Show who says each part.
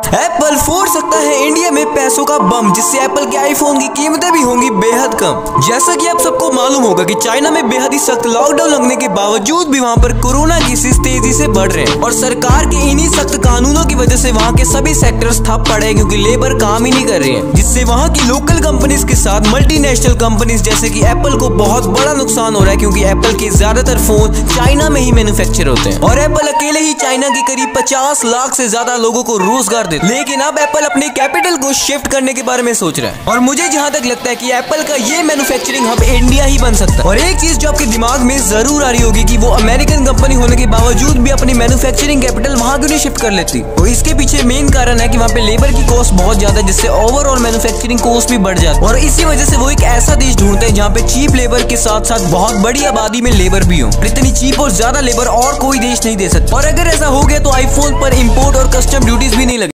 Speaker 1: Apple फोड़ सकता है इंडिया में पैसों का बम, जिससे एप्पल के आईफोन की कीमतें भी होंगी बेहद कम। जैसा कि आप सबको मालूम होगा कि चाइना में बेहद ही सख्त लॉकडाउन लगने के बावजूद भी वहाँ पर कोरोना केसेस तेज़ी से बढ़ रहे हैं। और सरकार के इन्हीं सख्त कानूनों की वजह से वहाँ के सभी सेक्टर्स ठप पड़े हैं, क्योंकि लेबर काम ही नहीं कर रहे हैं। जिससे वहाँ की लोकल कंपनीज़ के साथ मल्टीनेशनल कंपनीज़ जैसे की एप्पल को बहुत बड़ा नुकसान हो रहा है, क्योंकि एप्पल के ज़्यादातर फ़ोन चाइना में ही मैन्युफैक्चर होते हैं। और एप्पल अकेले ही चाइना के करीब पचास लाख से ज़्यादा लोगों को रोज़गार देते लेकिन अब एप्पल अपने कैपिटल को शिफ्ट करने के बारे में सोच रहा है। और मुझे जहाँ तक लगता है कि एप्पल का ये मैन्युफैक्चरिंग हब इंडिया ही बन सकता है। और एक चीज़ जो आपके दिमाग में ज़रूर आ रही होगी कि वो अमेरिकन कंपनी होने के बावजूद भी अपनी मैन्युफैक्चरिंग कैपिटल वहाँ क्यों नहीं शिफ्ट कर लेती? तो इसके पीछे मेन कारण है की वहाँ पे लेबर की कॉस्ट बहुत ज़्यादा जिससे ओवरऑल मैन्युफैक्चरिंग कॉस्ट भी बढ़ जाती है। और इसी वजह से वो एक ऐसा देश ढूंढते हैं जहाँ पे चीप लेबर के साथ साथ बहुत बड़ी आबादी में लेबर भी हो। इतनी चीप और ज़्यादा लेबर और कोई देश नहीं दे सकता। और अगर ऐसा हो गया तो आईफोन पर इम्पोर्ट और कस्टम ड्यूटीज़ भी नहीं लगे